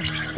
you.